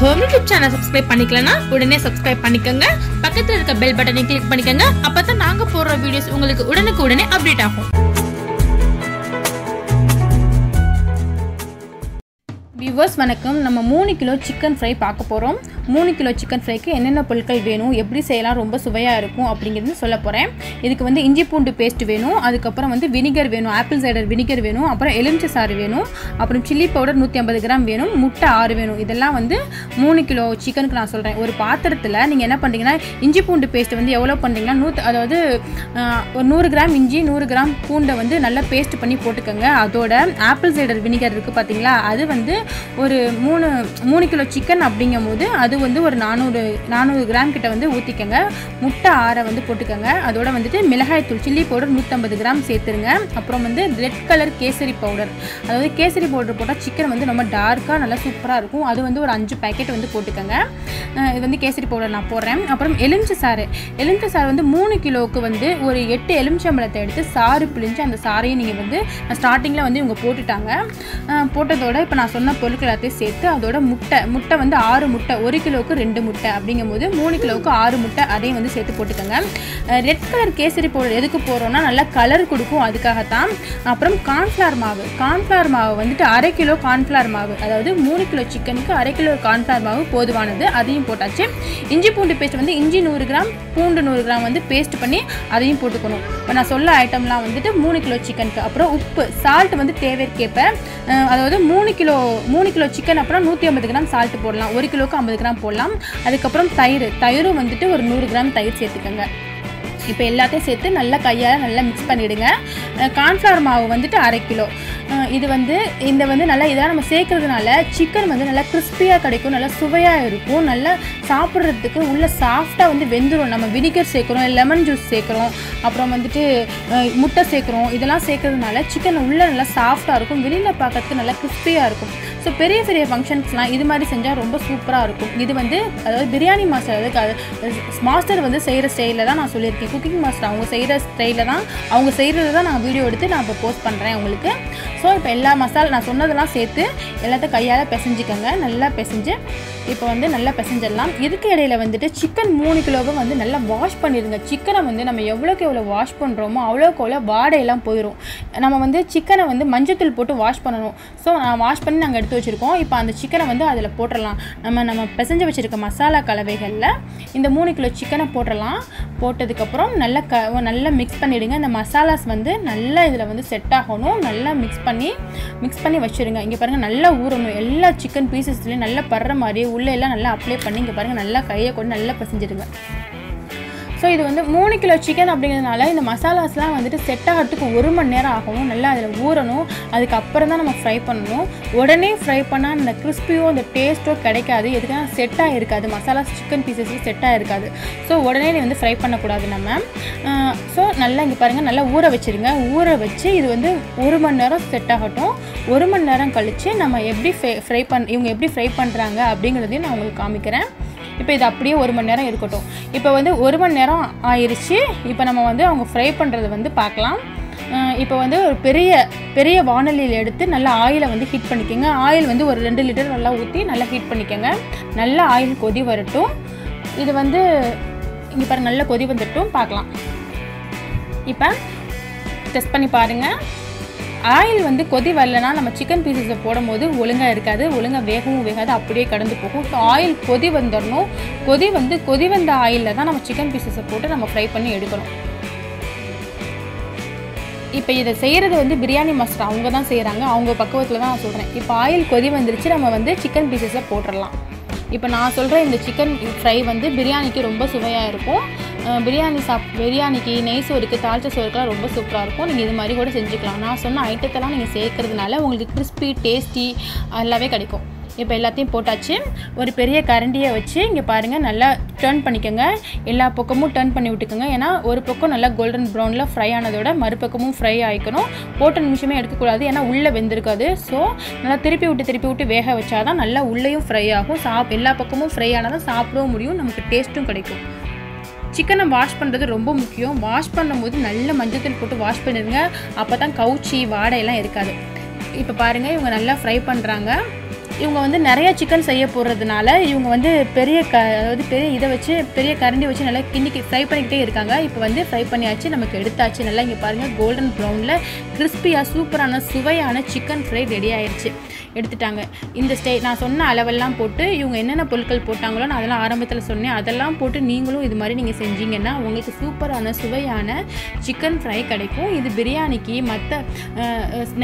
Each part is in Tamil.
ஹோம் யூடியூப் சேனல் சப்ஸ்கிரைப் பண்ணிக்கலனா உடனே சப்ஸ்கிரைப் பண்ணிக்கோங்க. பக்கத்தில் இருக்க பெல் பட்டனை கிளிக் பண்ணிக்கோங்க. அப்போ தான் நாங்கள் போடுற வீடியோஸ் உங்களுக்கு உடனுக்கு உடனே அப்டேட் ஆகும். வியூவர்ஸ் வணக்கம். நம்ம மூணு கிலோ சிக்கன் ஃப்ரை பார்க்க போகிறோம் மூணு கிலோ சிக்கன் ஃப்ரைக்கு என்னென்ன பொருட்கள் வேணும் எப்படி செய்யலாம் ரொம்ப சுவையாக இருக்கும் அப்படிங்கிறது சொல்ல போகிறேன் இதுக்கு வந்து இஞ்சி பூண்டு பேஸ்ட் வேணும். அதுக்கப்புறம் வந்து வினிகர் வேணும் ஆப்பிள் சைடர் வினிகர் வேணும். அப்புறம் எலுமிச்சை சாறு வேணும். அப்புறம் சில்லி பவுடர் நூற்றி ஐம்பது கிராம் வேணும். முட்டை ஆறு வேணும். இதெல்லாம் வந்து மூணு கிலோ சிக்கனுக்கு நான் சொல்கிறேன் ஒரு பாத்திரத்தில் நீங்கள் என்ன பண்ணுறீங்கன்னா இஞ்சி பூண்டு பேஸ்ட் வந்து எவ்வளோ பண்ணுறீங்கன்னா நூற்று அதாவது ஒரு நூறு கிராம் இஞ்சி நூறு கிராம் பூண்டை வந்து நல்லா பேஸ்ட் பண்ணி போட்டுக்கோங்க. அதோட ஆப்பிள் சைடர் வினிகர் இருக்குது பார்த்தீங்களா அது வந்து ஒரு மூணு மூணு கிலோ சிக்கன் அப்படிங்கும் போது அது வந்து ஒரு நானூறு நானூறு கிராம் கிட்ட வந்து ஊற்றிக்கோங்க முட்டை ஆற வந்து போட்டுக்கோங்க. அதோட வந்துட்டு மிளகாய்த்தூள் சில்லி பவுடர் நூற்றம்பது கிராம் சேர்த்துருங்க. அப்புறம் வந்து ரெட் கலர் கேசரி பவுடர் அதாவது கேசரி பவுடர் போட்டால் சிக்கன் வந்து ரொம்ப டார்க்காக நல்லா சூப்பராக இருக்கும். அது வந்து ஒரு அஞ்சு பேக்கெட் வந்து போட்டுக்கோங்க. இது வந்து கேசரி பவுடர் நான் போடுறேன். அப்புறம் எலுமிச்சை சாறு. எலுமிச்சை சாறு வந்து மூணு கிலோவுக்கு வந்து ஒரு எட்டு எலுமிச்சம்பழத்தை எடுத்து சாறு பிழிஞ்சு அந்த சாறையும் நீங்கள் வந்து ஸ்டார்டிங்கில் வந்து இவங்க போட்டுட்டாங்க. போட்டதோட இப்போ நான் சொன்ன பொருட்கள் எல்லாத்தையும் சேர்த்து அதோட முட்டை முட்டை வந்து ஆறு முட்டை ஒரு கிலோவுக்கு ரெண்டு முட்டை அப்படிங்கும்போது மூணு கிலோவுக்கு ஆறு முட்டை அதையும் வந்து சேர்த்து போட்டுக்கோங்க. ரெட் கலர் கேசரி பவுடர் எதுக்கு போடுறோன்னா நல்லா கலர் கொடுக்கும் அதுக்காகத்தான். அப்புறம் கார்ன்ஃப்ளவர் மாவு. கார்ன்ஃப்ளவர் மாவு வந்துட்டு அரை கிலோ கார்ன்ஃப்ளவர் மாவு. அதாவது மூணு கிலோ சிக்கனுக்கு அரை கிலோ கார்ன்ஃப்ளவர் மாவு போதுவானது அதையும் போட்டாச்சு. இஞ்சி பூண்டு பேஸ்ட் வந்து இஞ்சி நூறு கிராம் பூண்டு நூறு கிராம் வந்து பேஸ்ட் பண்ணி அதையும் போட்டுக்கணும். இப்போ நான் சொல்ல ஐட்டம்லாம் வந்துட்டு மூணு கிலோ சிக்கனுக்கு அப்புறம் உப்பு சால்ட் வந்து தேவைக்கேற்ப அதாவது மூணு கிலோ மூணு கிலோ சிக்கன் அப்புறம் நூற்றி ஐம்பது கிராம் சால்ட் போடலாம். ஒரு கிலோவுக்கு ஐம்பது கிராம் போடலாம். அதுக்கப்புறம் தயிர். தயிரும் வந்துட்டு ஒரு நூறு கிராம் தயிர் சேர்த்துக்கோங்க. இப்போ எல்லாத்தையும் சேர்த்து நல்லா கையால் நல்லா மிக்ஸ் பண்ணிவிடுங்க கார்ன்ஃப்ளவர் மாவு வந்துட்டு அரை கிலோ. இது வந்து இந்த வந்து நல்லா இதெல்லாம் நம்ம சேர்க்கறதுனால சிக்கன் வந்து நல்லா கிறிஸ்பியாக கிடைக்கும் நல்லா சுவையாக இருக்கும் நல்லா சாப்பிட்றதுக்கு உள்ள சாஃப்டாக வந்து வெந்துடும் நம்ம வினிகர் சேர்க்குறோம் லெமன் ஜூஸ் சேர்க்குறோம் அப்புறம் வந்துட்டு முட்டை சேர்க்குறோம் இதெல்லாம் சேர்க்கறதுனால சிக்கன் உள்ளே நல்லா சாஃப்டாக இருக்கும் வெளியில் பார்க்கறதுக்கு நல்லா கிறிஸ்பியாக இருக்கும். ஸோ பெரிய பெரிய ஃபங்க்ஷன்ஸ்லாம் இது மாதிரி செஞ்சால் ரொம்ப சூப்பராக இருக்கும். இது வந்து அதாவது பிரியாணி மாஸ்டர் அதாவது மாஸ்டர் வந்து செய்கிற ஸ்டைலில் தான் நான் சொல்லியிருக்கேன். குக்கிங் மாஸ்டர் அவங்க செய்கிற ஸ்டைலில் தான் அவங்க செய்கிறது தான் நான் வீடியோ எடுத்து நான் இப்போ போஸ்ட் பண்ணுறேன் உங்களுக்கு. ஸோ இப்போ எல்லா மசாலா நான் சொன்னதெல்லாம் சேர்த்து எல்லாத்தையும் கையால் பிசைஞ்சிக்கோங்க. நல்லா பிசைஞ்சு இப்போ வந்து நல்லா பிசைஞ்சிடலாம். இதுக்கு இடையில வந்துட்டு சிக்கன் மூணு கிலோவும் வந்து நல்லா வாஷ் பண்ணிடுங்க. சிக்கனை வந்து நம்ம எவ்வளோக்கு எவ்வளோ வாஷ் பண்ணுறோமோ அவ்வளோக்கு அவ்வளோ வாடையெல்லாம் போயிடும் நம்ம வந்து சிக்கனை வந்து மஞ்சத்தூள் போட்டு வாஷ் பண்ணணும். ஸோ நான் வாஷ் பண்ணி நாங்கள் எடுத்து வச்சுருக்கோம். இப்போ அந்த சிக்கனை வந்து அதில் போட்டுடலாம். நம்ம நம்ம பிசைஞ்சு வச்சுருக்க மசாலா கலவைகளில் இந்த மூணு கிலோ சிக்கனை போட்டுடலாம். போட்டதுக்கப்புறம் நல்லா க நல்லா மிக்ஸ் பண்ணிவிடுங்க இந்த மசாலாஸ் வந்து நல்லா இதில் வந்து செட் ஆகணும். நல்லா மிக்ஸ் பண்ணி மிக்ஸ் பண்ணி வச்சுருங்க. இங்கே பாருங்கள் நல்லா ஊறணும். எல்லா சிக்கன் பீசஸ்லேயும் நல்லா படுற மாதிரி உள்ளே எல்லாம் நல்லா அப்ளை பண்ணி இங்கே பாருங்கள் நல்லா கையை கொண்டு நல்லா பசிஞ்சிடுங்க. ஸோ இது வந்து மூணு கிலோ சிக்கன் அப்படிங்கிறதுனால இந்த மசாலாஸ்லாம் வந்துட்டு செட் ஆகிறதுக்கு ஒரு மணி நேரம் ஆகும் நல்லா அதில் ஊறணும். அதுக்கப்புறம் தான் நம்ம ஃப்ரை பண்ணணும். உடனே ஃப்ரை பண்ணால் அந்த கிறிஸ்பியோ அந்த டேஸ்ட்டோ கிடைக்காது. எதுக்காக செட் ஆகிருக்காது மசாலா சிக்கன் பீசஸும் செட் ஆகிருக்காது ஸோ உடனே நீ வந்து ஃப்ரை பண்ணக்கூடாது நம்ம. ஸோ நல்லா இங்கே பாருங்கள் நல்லா ஊற வச்சுருங்க. ஊற வச்சு இது வந்து ஒரு மணி நேரம் செட் ஆகட்டும். ஒரு மணி நேரம் கழித்து நம்ம எப்படி ஃப்ரை பண் இவங்க எப்படி ஃப்ரை பண்ணுறாங்க அப்படிங்கிறதையும் நான் உங்களுக்கு காமிக்கிறேன். இப்போ இது அப்படியே ஒரு மணி நேரம் இருக்கட்டும். இப்போ வந்து ஒரு மணி நேரம் ஆயிடுச்சு இப்போ நம்ம வந்து அவங்க ஃப்ரை பண்ணுறது வந்து பார்க்கலாம். இப்போ வந்து ஒரு பெரிய பெரிய வானலியில் எடுத்து நல்லா ஆயிலை வந்து ஹீட் பண்ணிக்கோங்க. ஆயில் வந்து ஒரு ரெண்டு லிட்டர் நல்லா ஊற்றி நல்லா ஹீட் பண்ணிக்கோங்க. நல்லா ஆயில் கொதி வரட்டும். இது வந்து இங்கே பாருங்கள் நல்லா கொதி வந்துட்டும். பார்க்கலாம். இப்போ டெஸ்ட் பண்ணி பாருங்கள் ஆயில் வந்து கொதி வரலனா நம்ம சிக்கன் பீசஸை போடும்போது ஒழுங்காக இருக்காது ஒழுங்காக வேகவும் வேகாது அப்படியே கடந்து போகும். ஸோ ஆயில் கொதி வந்துடணும். கொதி வந்து கொதி வந்த ஆயிலில் தான் நம்ம சிக்கன் பீசஸை போட்டு நம்ம ஃப்ரை பண்ணி எடுக்கணும். இப்போ இதை செய்கிறது வந்து பிரியாணி மாஸ்டர் அவங்க தான் செய்கிறாங்க அவங்க பக்குவத்தில் தான் நான் சொல்கிறேன் இப்போ ஆயில் கொதி வந்துருச்சு நம்ம வந்து சிக்கன் பீசஸை போட்டுடலாம். இப்போ நான் சொல்கிற இந்த சிக்கன் ஃப்ரை வந்து பிரியாணிக்கு ரொம்ப சுவையாக இருக்கும். பிரியாணி சாப் பிரியாணிக்கு நெய் சோறுக்கு தாழ்ச்ச சோறுக்கெலாம் ரொம்ப சூப்பராக இருக்கும். நீங்கள் இது மாதிரி கூட செஞ்சுக்கலாம். நான் சொன்ன ஐட்டத்தெல்லாம் நீங்கள் சேர்க்கறதுனால உங்களுக்கு கிறிஸ்பி டேஸ்டி எல்லாமே கிடைக்கும். இப்போ எல்லாத்தையும் போட்டாச்சு. ஒரு பெரிய கரண்டியை வச்சு இங்கே பாருங்கள் நல்லா டர்ன் பண்ணிக்கோங்க. எல்லா பக்கமும் டர்ன் பண்ணி விட்டுக்கோங்க. ஏன்னா ஒரு பக்கம் நல்லா கோல்டன் ப்ரௌனில் ஃப்ரை ஆனதோட மறுபக்கமும் ஃப்ரை ஆகிக்கணும். போட்ட நிமிஷமே எடுக்கக்கூடாது. ஏன்னா உள்ளே வெந்திருக்காது. ஸோ நல்லா திருப்பி விட்டு திருப்பி விட்டு வேக வச்சாதான் நல்லா உள்ளேயும் ஃப்ரை ஆகும். சாப் எல்லா பக்கமும் ஃப்ரை ஆனால் தான் சாப்பிடவும் முடியும். நமக்கு டேஸ்ட்டும் கிடைக்கும். சிக்கனை வாஷ் பண்ணுறது ரொம்ப முக்கியம். வாஷ் பண்ணும்போது நல்ல மஞ்சத்தூள் போட்டு வாஷ் பண்ணிடுங்க. அப்போ தான் கவுச்சி வாடையெல்லாம் இருக்காது. இப்போ பாருங்கள் இவங்க நல்லா ஃப்ரை பண்ணுறாங்க இவங்க வந்து நிறைய சிக்கன் செய்ய போடுறதுனால இவங்க வந்து பெரிய க அதாவது பெரிய இதை வச்சு பெரிய கரண்டி வச்சு நல்லா கிண்டிக்கி ஃப்ரை பண்ணிக்கிட்டே இருக்காங்க. இப்போ வந்து ஃப்ரை பண்ணியாச்சு நமக்கு எடுத்தாச்சு. நல்லா இங்கே பாருங்கள் கோல்டன் ப்ரௌனில் கிறிஸ்பியாக சூப்பரான சுவையான சிக்கன் ஃப்ரை ரெடி ஆயிடுச்சு எடுத்துட்டாங்க. இந்த ஸ்டே நான் சொன்ன அளவெல்லாம் போட்டு இவங்க என்னென்ன பொருட்கள் போட்டாங்களோ நான் அதெல்லாம் ஆரம்பத்தில் சொன்னேன். அதெல்லாம் போட்டு நீங்களும் இது மாதிரி நீங்கள் செஞ்சீங்கன்னா உங்களுக்கு சூப்பரான சுவையான சிக்கன் ஃப்ரை கிடைக்கும். இது பிரியாணிக்கு மற்ற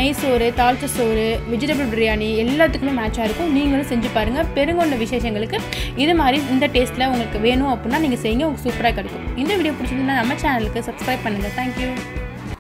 நெய் சோறு தாழ்ச்ச சோறு வெஜிடபிள் பிரியாணி எல்லாத்துக்குமே டேஸ்ட்டாக இருக்கும். நீங்களும் செஞ்சு பாருங்கள் பெருங்கொண்ட விசேஷங்களுக்கு இது மாதிரி இந்த டேஸ்ட்டில் உங்களுக்கு வேணும் அப்படின்னா நீங்கள் செய்யுங்க. உங்களுக்கு சூப்பராக கிடைக்கும். இந்த வீடியோ பிடிச்சிருந்தா நம்ம சேனலுக்கு சப்ஸ்கிரைப் பண்ணுங்கள் தேங்க்யூ